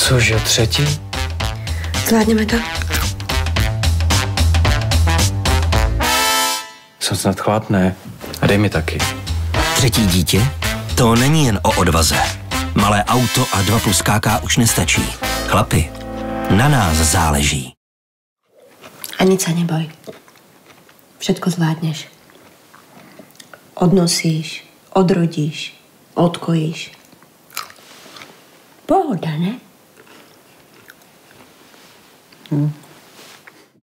Cože, třetí? Zvládněme to. Jsem snad chlap, ne? A dej mi taky. Třetí dítě? To není jen o odvaze. Malé auto a 2 plus KK už nestačí. Chlapi, na nás záleží. A nic sa neboj. Všetko zvládneš. Odnosíš, odrodíš, odkojíš. Pohoda, ne? Mm.